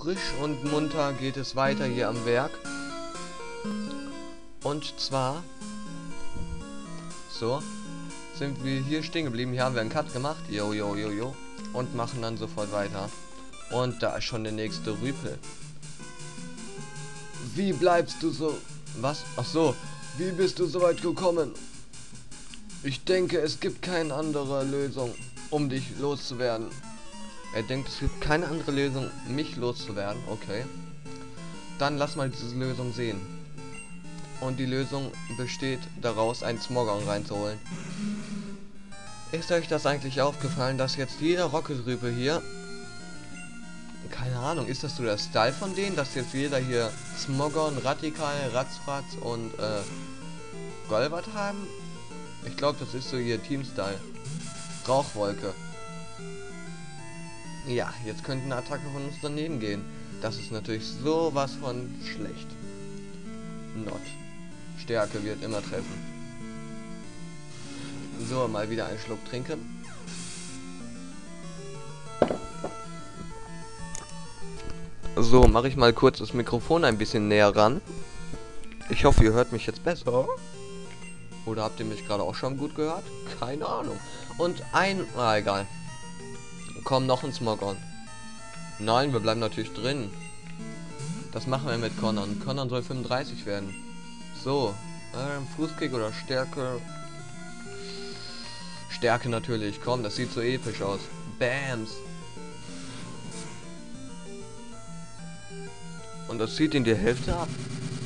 frisch und munter geht es weiter hier am Werk. Und zwar... So. Sind wir hier stehen geblieben. Hier haben wir einen Cut gemacht. Jo, jo, jo, jo. Und machen dann sofort weiter. Und da ist schon der nächste Rüpel. Wie bleibst du so... Was? Ach so. Wie bist du so weit gekommen? Ich denke, es gibt keine andere Lösung, um dich loszuwerden. Er denkt, es gibt keine andere Lösung, mich loszuwerden. Okay. Dann lass mal diese Lösung sehen. Und die Lösung besteht daraus, einen Smogon reinzuholen. Ist euch das eigentlich aufgefallen, dass jetzt jeder Rocket-Rübe hier... Keine Ahnung, ist das so der Style von denen, dass jetzt jeder hier Smogon, Radikal, Ratzfratz und äh, Golbert haben? Ich glaube, das ist so ihr Team-Style. Rauchwolke. Ja, jetzt könnte eine Attacke von uns daneben gehen. Das ist natürlich sowas von schlecht. Not. Stärke wird immer treffen. So, mal wieder einen Schluck trinken. So, mache ich mal kurz das Mikrofon ein bisschen näher ran. Ich hoffe, ihr hört mich jetzt besser. Oder habt ihr mich gerade auch schon gut gehört? Keine Ahnung. Und ein... Ah, egal. Komm, noch ein Smogon. Nein, wir bleiben natürlich drin. Das machen wir mit Conan. Conan soll 35 werden. So. Ähm, Fußkick oder Stärke. Stärke natürlich. Komm, das sieht so episch aus. Bams. Und das zieht in die Hälfte ab.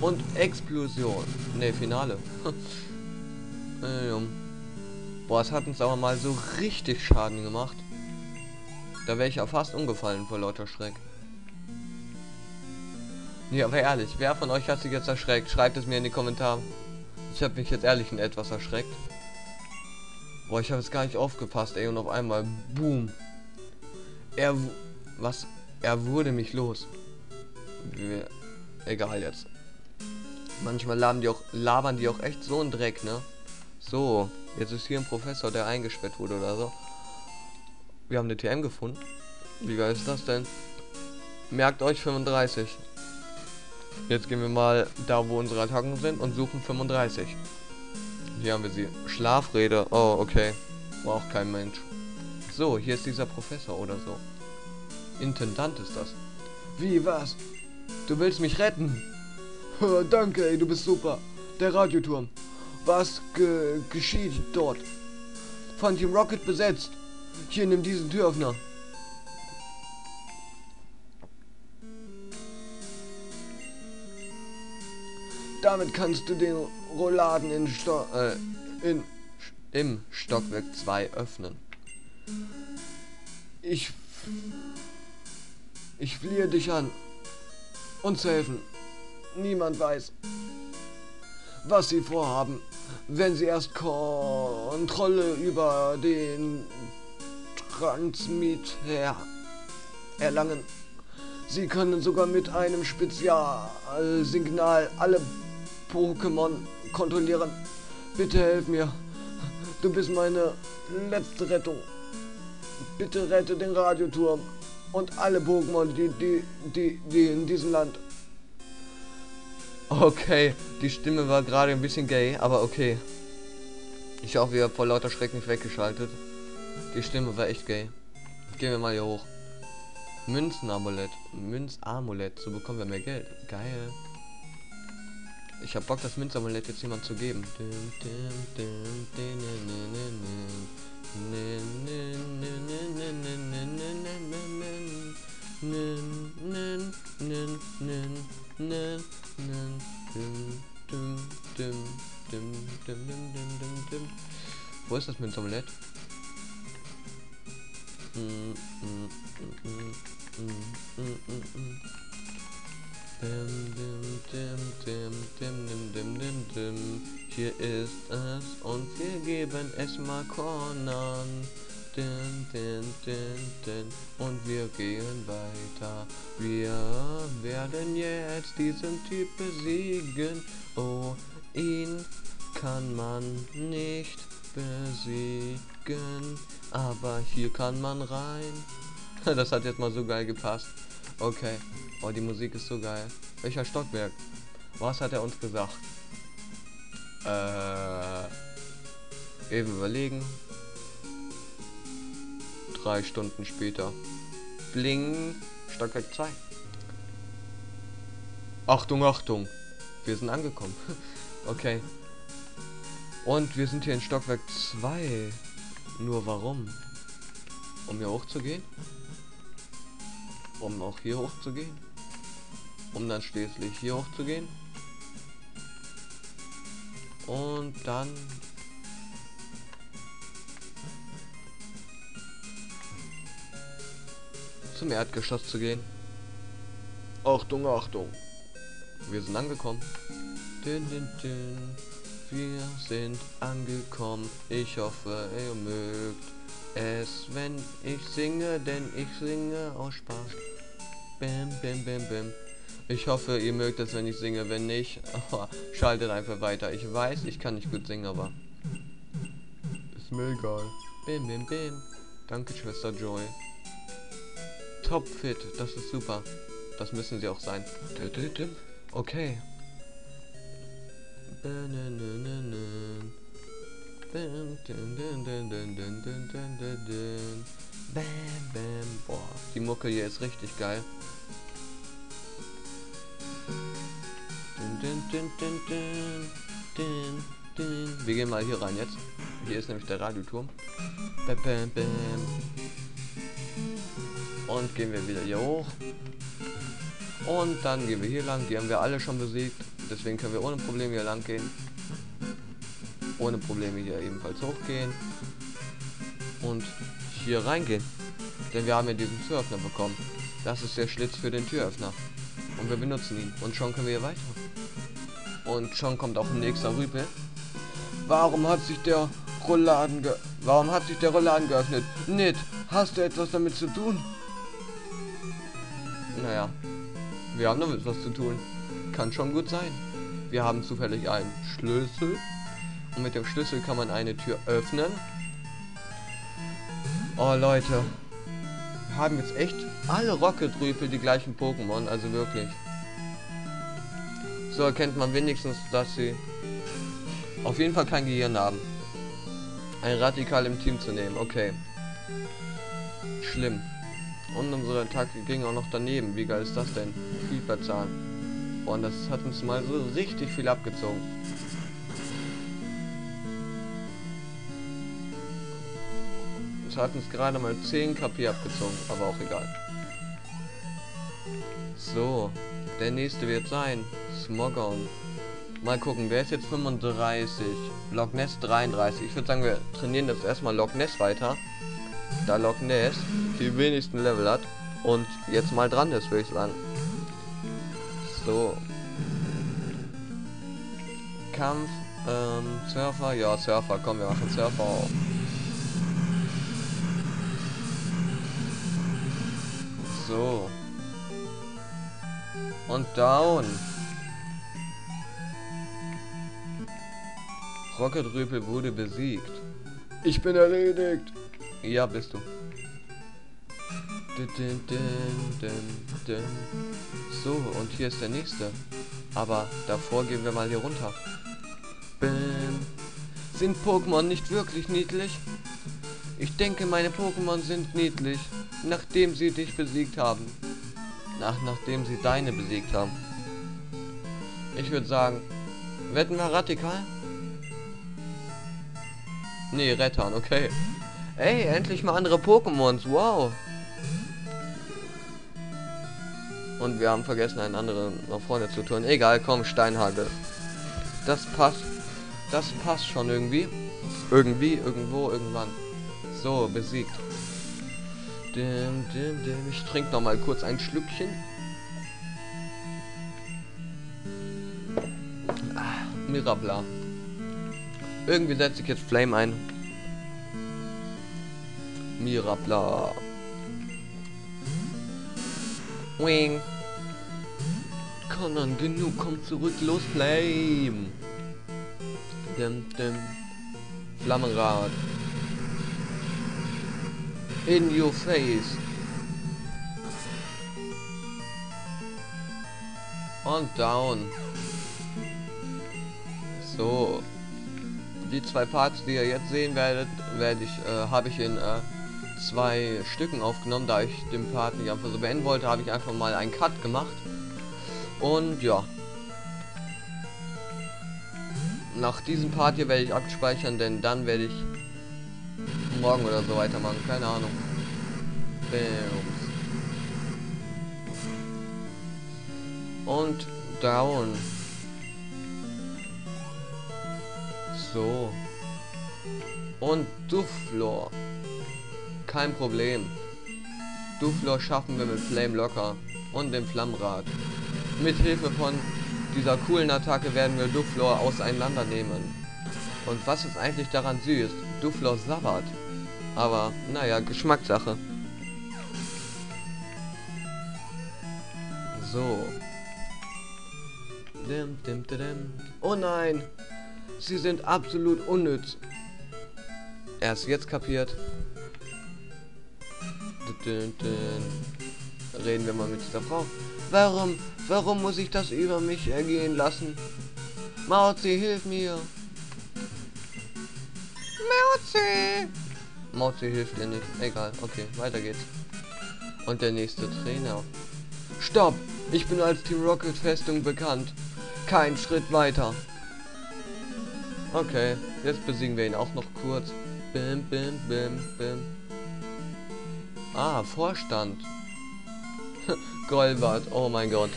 Und Explosion. Ne, Finale. Boah, es hat uns aber mal so richtig Schaden gemacht. Da wäre ich ja fast umgefallen vor lauter Schreck. Nee, aber ehrlich, wer von euch hat sich jetzt erschreckt? Schreibt es mir in die Kommentare. Ich habe mich jetzt ehrlich in etwas erschreckt. Boah, ich habe es gar nicht aufgepasst, ey, und auf einmal, boom. Er, was? Er wurde mich los. Egal jetzt. Manchmal labern die auch, labern die auch echt so ein Dreck, ne? So, jetzt ist hier ein Professor, der eingesperrt wurde oder so. Wir haben eine TM gefunden. Wie geil ist das denn? Merkt euch 35. Jetzt gehen wir mal da, wo unsere Attacken sind und suchen 35. Hier haben wir sie. Schlafrede. Oh, okay. Braucht kein Mensch. So, hier ist dieser Professor oder so. Intendant ist das. Wie, was? Du willst mich retten? Danke, ey, du bist super. Der Radioturm. Was ge geschieht dort? Von Team Rocket besetzt. Hier, nimm diesen Türöffner. Damit kannst du den Rolladen in Sto äh, in, im Stockwerk 2 öffnen. Ich ich fliehe dich an, uns zu helfen. Niemand weiß, was sie vorhaben, wenn sie erst Kontrolle über den Transmitter erlangen. Sie können sogar mit einem Spezialsignal alle Pokémon kontrollieren. Bitte helf mir. Du bist meine letzte Rettung. Bitte rette den Radioturm und alle Pokémon, die, die, die, die in diesem Land. Okay, die Stimme war gerade ein bisschen gay, aber okay. Ich hoffe, ihr habt vor lauter Schreck nicht weggeschaltet. Die Stimme war echt gay. Gehen wir mal hier hoch. Münzenamulett. Münzamulett. So bekommen wir mehr Geld. Geil. Ich hab Bock, das Münzamulett jetzt jemand zu geben. Wo ist das Münzamulett? Hier ist es und wir geben es mal Conan. Din, din, din, din. Und wir gehen weiter. Wir werden jetzt diesen Typ besiegen. Oh, ihn kann man nicht besiegen. Aber hier kann man rein. Das hat jetzt mal so geil gepasst. Okay. Oh, die Musik ist so geil. Welcher Stockwerk? Was hat er uns gesagt? Äh, eben überlegen. Drei Stunden später. Bling. Stockwerk 2. Achtung, Achtung. Wir sind angekommen. okay. Und wir sind hier in Stockwerk 2. Nur warum? Um hier hochzugehen? Um auch hier hochzugehen? Um dann schließlich hier hochzugehen? Und dann zum Erdgeschoss zu gehen. Achtung, Achtung. Wir sind angekommen. Din, din, din. Wir sind angekommen. Ich hoffe, ihr mögt es, wenn ich singe, denn ich singe aus Spaß. Bim, bim, bim, bim. Ich hoffe, ihr mögt es, wenn ich singe. Wenn nicht, schaltet einfach weiter. Ich weiß, ich kann nicht gut singen, aber ist mir egal. Bim, bim, bim. Danke, Schwester Joy. Topfit, das ist super. Das müssen sie auch sein. Okay. Bam, bam. Boah, die Mucke hier ist richtig geil. Wir gehen mal hier rein jetzt. Hier ist nämlich der Radioturm. Bam, bam, bam. Und gehen wir wieder hier hoch. Und dann gehen wir hier lang. Die haben wir alle schon besiegt. Deswegen können wir ohne Probleme hier lang gehen. Ohne Probleme hier ebenfalls hochgehen. Und hier reingehen. Denn wir haben ja diesen Türöffner bekommen. Das ist der Schlitz für den Türöffner. Und wir benutzen ihn. Und schon können wir hier weiter. Und schon kommt auch ein nächster Rüpel. Warum hat sich der Rollladen ge Warum hat sich der Rollladen geöffnet? Nit, hast du etwas damit zu tun? Naja, wir haben damit was zu tun. Kann schon gut sein. Wir haben zufällig einen Schlüssel. Und mit dem Schlüssel kann man eine Tür öffnen. Oh Leute. Wir haben jetzt echt alle Rocket-Rüpel die gleichen Pokémon. Also wirklich. So erkennt man wenigstens, dass sie auf jeden Fall kein Gehirn haben. Ein Radikal im Team zu nehmen. Okay. Schlimm. Und unsere Attacke ging auch noch daneben. Wie geil ist das denn? Creeper-Zahn. Und das hat uns mal so richtig viel abgezogen. Es hat uns gerade mal 10 KP abgezogen, aber auch egal. So, der nächste wird sein Smogon. Mal gucken, wer ist jetzt 35? Loch Ness 33. Ich würde sagen, wir trainieren jetzt erstmal Loch Ness weiter da Loch Ness die wenigsten Level hat und jetzt mal dran ist, würde ich sagen. So. Kampf, ähm, Surfer, ja, Surfer, komm, wir machen Surfer auf. So. Und down. Rocket Rüpel wurde besiegt. Ich bin erledigt. Ja, bist du. So, und hier ist der nächste. Aber davor gehen wir mal hier runter. Bäm. Sind Pokémon nicht wirklich niedlich? Ich denke, meine Pokémon sind niedlich, nachdem sie dich besiegt haben. Nach, nachdem sie deine besiegt haben. Ich würde sagen, wetten wir radikal? Nee, Rettern, okay. Ey, endlich mal andere Pokémons. Wow. Und wir haben vergessen, einen anderen nach vorne zu tun. Egal, komm, Steinhagel. Das passt. Das passt schon irgendwie. Irgendwie, irgendwo, irgendwann. So, besiegt. Dim, dim, dim. Ich trinke noch mal kurz ein Schlückchen. Ah, Mirabla. Irgendwie setze ich jetzt Flame ein. Mirabla. Wing. Conan, genug, komm zurück, los, Flame. Dim, dim. Flammenrad. In your face. Und down. So. Die zwei Parts, die ihr jetzt sehen werdet, werde ich, äh, habe ich in äh, zwei Stücken aufgenommen, da ich den Part nicht einfach so beenden wollte, habe ich einfach mal einen Cut gemacht. Und ja. Nach diesem Part hier werde ich abspeichern, denn dann werde ich morgen oder so weitermachen. Keine Ahnung. Und down. So. Und Duflor. Kein Problem. Duflor schaffen wir mit Flame locker. Und dem Flammrad. Mit Hilfe von dieser coolen Attacke werden wir Duflor auseinandernehmen. Und was ist eigentlich daran süß? Duflor sabbert. Aber, naja, Geschmackssache. So. Dim, dim, dim. Oh nein! Sie sind absolut unnütz. Erst jetzt kapiert. Reden wir mal mit dieser Frau. Warum, warum muss ich das über mich ergehen lassen? Mauzi, hilf mir. Mauzi! Mauzi hilft dir nicht. Egal, okay, weiter geht's. Und der nächste Trainer. Stopp! Ich bin als Team Rocket Festung bekannt. Kein Schritt weiter. Okay, jetzt besiegen wir ihn auch noch kurz. Bim, bim, bim, bim. Ah, Vorstand. Golbert, oh mein Gott.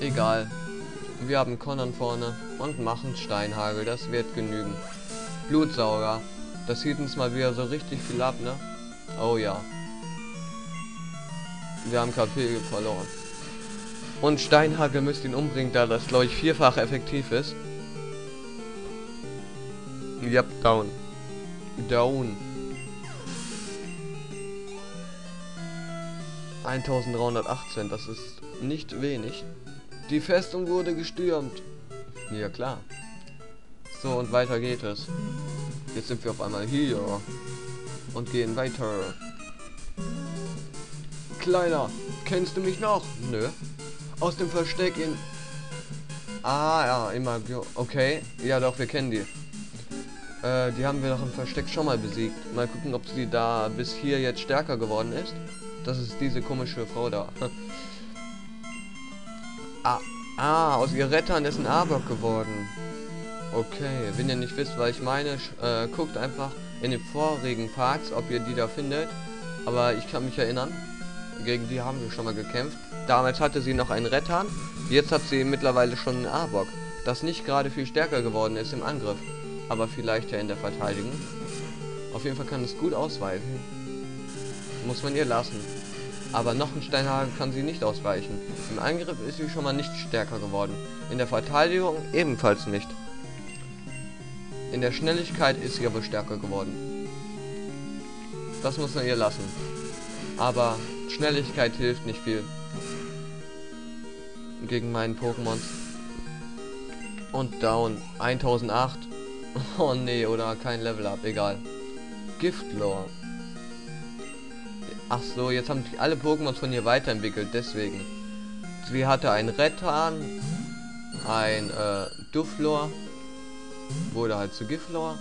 Egal. Wir haben Conan vorne und machen Steinhagel, das wird genügen. Blutsauger. Das sieht uns mal wieder so richtig viel ab, ne? Oh ja. Wir haben KP verloren. Und Steinhagel müsst ihn umbringen, da das glaube ich vierfach effektiv ist. Yep, down. Down. 1318, das ist nicht wenig. Die Festung wurde gestürmt. Ja klar. So, und weiter geht es. Jetzt sind wir auf einmal hier. Und gehen weiter. Kleiner, kennst du mich noch? Nö. Aus dem Versteck in... Ah, ja, immer... Okay. Ja doch, wir kennen die. Äh, die haben wir doch im Versteck schon mal besiegt. Mal gucken, ob sie da bis hier jetzt stärker geworden ist. Das ist diese komische Frau da. ah, ah, aus ihr Rettern ist ein Arbok geworden. Okay, wenn ihr nicht wisst, was ich meine, äh, guckt einfach in den vorigen Parts, ob ihr die da findet. Aber ich kann mich erinnern, gegen die haben wir schon mal gekämpft. Damals hatte sie noch einen Rettern, jetzt hat sie mittlerweile schon einen Arbok, das nicht gerade viel stärker geworden ist im Angriff aber vielleicht ja in der Verteidigung. Auf jeden Fall kann es gut ausweichen. Muss man ihr lassen. Aber noch ein Steinhaken kann sie nicht ausweichen. Im Angriff ist sie schon mal nicht stärker geworden. In der Verteidigung ebenfalls nicht. In der Schnelligkeit ist sie aber stärker geworden. Das muss man ihr lassen. Aber Schnelligkeit hilft nicht viel. Gegen meinen Pokémon. Und down. 1008. Oh nee, oder kein Level up, egal. Giftlore. Ach so, jetzt haben sich alle Pokémon von ihr weiterentwickelt, deswegen. Sie hatte ein Rettan, ein äh, Dufflor, wurde halt zu Giftlor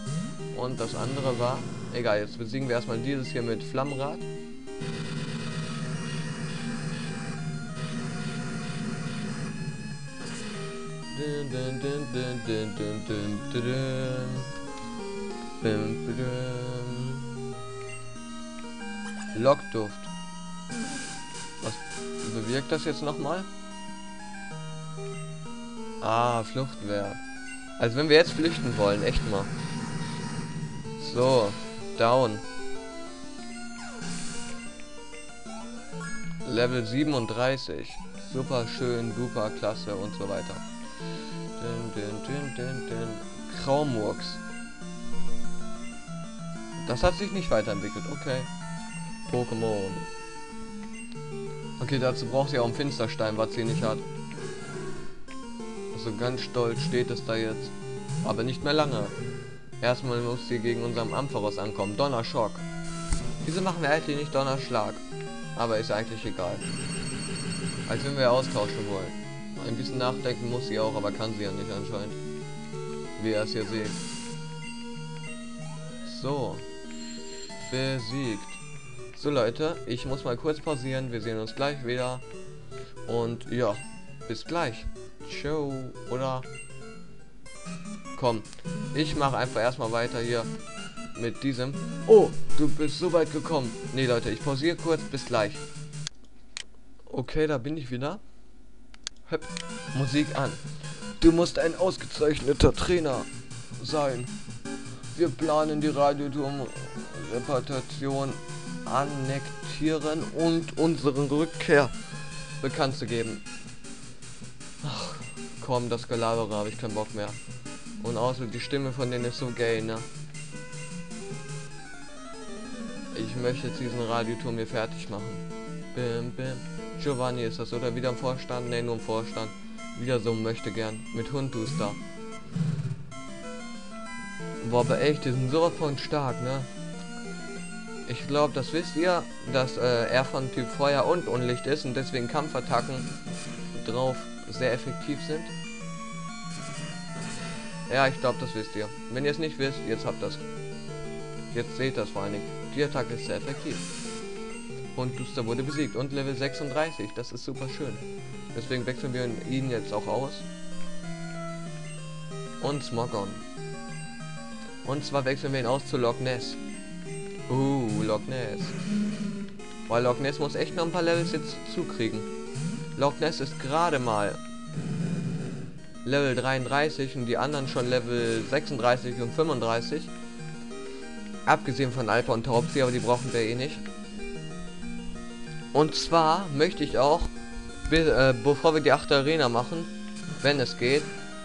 und das andere war, egal, jetzt besiegen wir erstmal dieses hier mit Flammrad. Lockduft. Was bewirkt das jetzt nochmal? Ah, Fluchtwehr. Also wenn wir jetzt flüchten wollen, echt mal. So, down. Level 37. Super schön, super klasse und so weiter. Dün, dün, dün, dün. Graumurks. Das hat sich nicht weiterentwickelt. Okay. Pokémon. Okay, dazu braucht sie auch einen Finsterstein, was sie nicht hat. Also ganz stolz steht es da jetzt. Aber nicht mehr lange. Erstmal muss sie gegen unserem Ampharos ankommen. Donnerschock. Wieso machen wir eigentlich nicht Donnerschlag? Aber ist eigentlich egal. Als wenn wir austauschen wollen. Ein bisschen nachdenken muss sie auch, aber kann sie ja nicht anscheinend. Wie ihr es hier seht. So. Besiegt. So Leute, ich muss mal kurz pausieren. Wir sehen uns gleich wieder. Und ja, bis gleich. Ciao. Oder komm, ich mache einfach erstmal weiter hier mit diesem. Oh, du bist so weit gekommen. Nee, Leute, ich pausiere kurz. Bis gleich. Okay, da bin ich wieder. Höp. Musik an. Du musst ein ausgezeichneter Trainer sein. Wir planen die Radioturm-Reputation annektieren und unsere Rückkehr bekannt zu geben. Ach, komm, das Gelabere habe ich keinen Bock mehr. Und außer die Stimme von denen ist so gay, ne? Ich möchte jetzt diesen Radioturm hier fertig machen. Bim, bim. Giovanni ist das, oder? Wieder im Vorstand? Ne, nur im Vorstand. Wieder so möchte gern. Mit Hund du da. Boah, aber echt, die sind sowas von stark, ne? Ich glaube, das wisst ihr, dass äh, er von Typ Feuer und Unlicht ist und deswegen Kampfattacken drauf sehr effektiv sind. Ja, ich glaube, das wisst ihr. Wenn ihr es nicht wisst, jetzt habt das. Jetzt seht das vor allen Dingen. Die Attacke ist sehr effektiv. Und Duster wurde besiegt und Level 36. Das ist super schön. Deswegen wechseln wir ihn jetzt auch aus. Und Smogon. Und zwar wechseln wir ihn aus zu Loch Ness. Uh, Loch Ness. Weil Loch Ness muss echt noch ein paar Levels jetzt zukriegen. Loch Ness ist gerade mal Level 33 und die anderen schon Level 36 und 35. Abgesehen von Alpha und Taubsi, aber die brauchen wir eh nicht. Und zwar möchte ich auch, äh, bevor wir die 8. Arena machen, wenn es geht,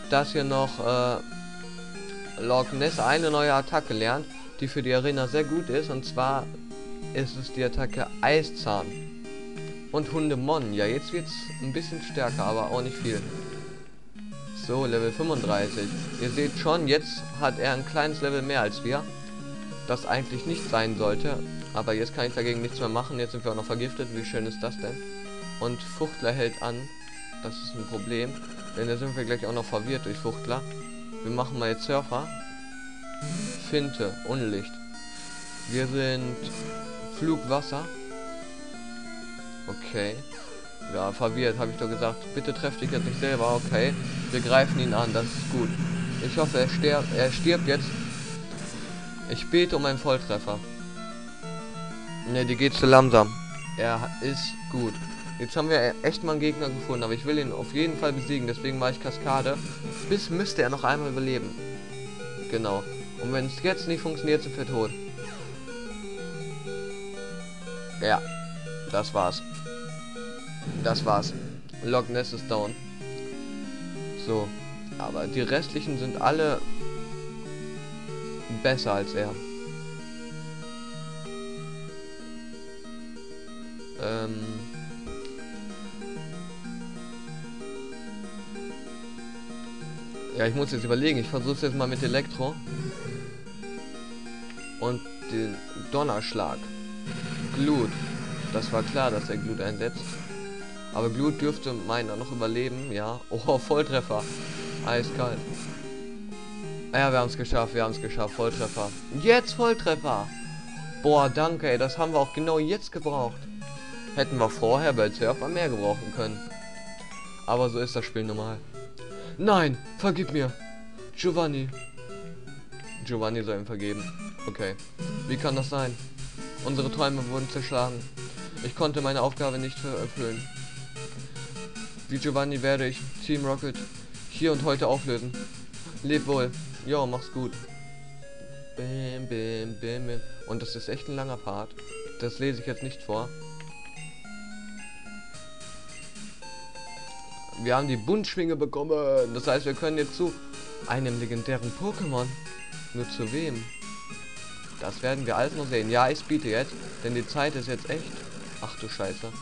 dass hier noch äh, Loch Ness eine neue Attacke lernt, die für die Arena sehr gut ist. Und zwar ist es die Attacke Eiszahn. Und Hundemon. Ja, jetzt wird es ein bisschen stärker, aber auch nicht viel. So, Level 35. Ihr seht schon, jetzt hat er ein kleines Level mehr als wir das eigentlich nicht sein sollte. Aber jetzt kann ich dagegen nichts mehr machen. Jetzt sind wir auch noch vergiftet. Wie schön ist das denn? Und Fuchtler hält an. Das ist ein Problem. Denn da sind wir gleich auch noch verwirrt durch Fuchtler. Wir machen mal jetzt Surfer. Finte, Unlicht. Wir sind Flugwasser. Okay. Ja, verwirrt, habe ich doch gesagt. Bitte treff dich jetzt nicht selber. Okay. Wir greifen ihn an. Das ist gut. Ich hoffe, er stirbt, er stirbt jetzt ich bete um einen Volltreffer. Ne, die geht zu langsam. Er ist gut. Jetzt haben wir echt mal einen Gegner gefunden, aber ich will ihn auf jeden Fall besiegen. Deswegen mache ich Kaskade. Bis müsste er noch einmal überleben. Genau. Und wenn es jetzt nicht funktioniert, sind wir tot. Ja. Das war's. Das war's. Loch Ness ist down. So. Aber die restlichen sind alle besser als er. Ähm ja, ich muss jetzt überlegen. Ich versuche jetzt mal mit Elektro. Und den Donnerschlag. Glut. Das war klar, dass er Glut einsetzt. Aber Glut dürfte meiner noch überleben, ja. Oh, Volltreffer. Eiskalt. Ja, wir haben es geschafft, wir haben es geschafft. Volltreffer. Jetzt Volltreffer. Boah, danke, ey. Das haben wir auch genau jetzt gebraucht. Hätten wir vorher bei Surfer mehr gebrauchen können. Aber so ist das Spiel normal. Nein, vergib mir. Giovanni. Giovanni soll ihm vergeben. Okay. Wie kann das sein? Unsere Träume wurden zerschlagen. Ich konnte meine Aufgabe nicht erfüllen. Wie Giovanni werde ich Team Rocket hier und heute auflösen. Leb wohl. Jo, mach's gut. Bim, bim, bim, bim. Und das ist echt ein langer Part. Das lese ich jetzt nicht vor. Wir haben die Buntschwinge bekommen. Das heißt, wir können jetzt zu einem legendären Pokémon. Nur zu wem? Das werden wir alles noch sehen. Ja, ich biete jetzt, denn die Zeit ist jetzt echt. Ach du Scheiße.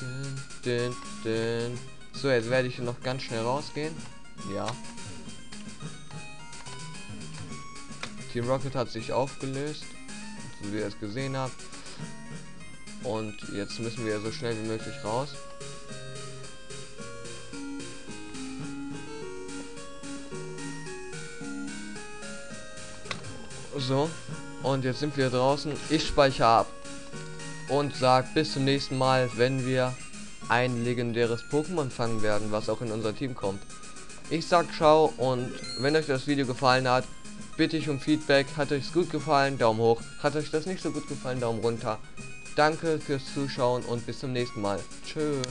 Dün, dün, dün. So, jetzt werde ich noch ganz schnell rausgehen. Ja, Team Rocket hat sich aufgelöst, wie ihr es gesehen habt. Und jetzt müssen wir so schnell wie möglich raus. So. Und jetzt sind wir draußen. Ich speichere ab. Und sag bis zum nächsten Mal, wenn wir ein legendäres Pokémon fangen werden, was auch in unser Team kommt. Ich sag ciao und wenn euch das Video gefallen hat, bitte ich um Feedback. Hat euch gut gefallen, Daumen hoch. Hat euch das nicht so gut gefallen, Daumen runter. Danke fürs Zuschauen und bis zum nächsten Mal. Tschö.